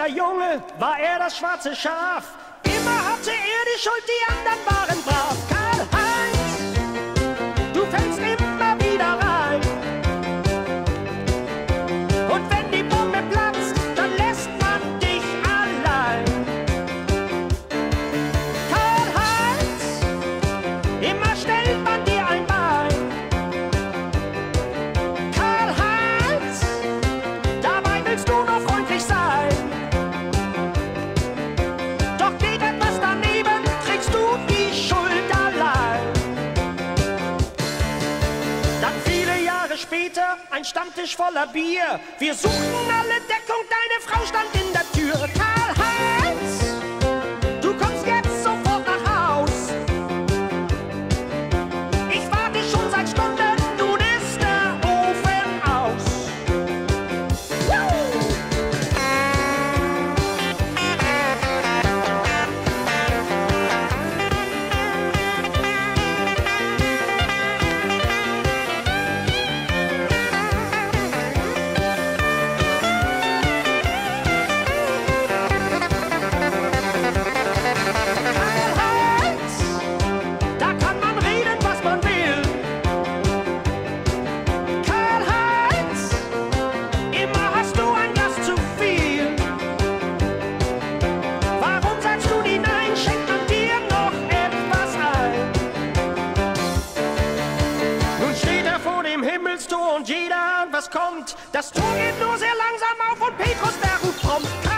der Junge, war er das schwarze Schaf. Immer hatte er die Schuld, die anderen waren brav. Später ein Stammtisch voller Bier. Wir suchten alle Deckung, deine Frau stand in der Tür. Karl-Heinz, Himmelstor und jeder ahnt, was kommt. Das Tor geht nur sehr langsam auf und Petrus, der ruft prompt.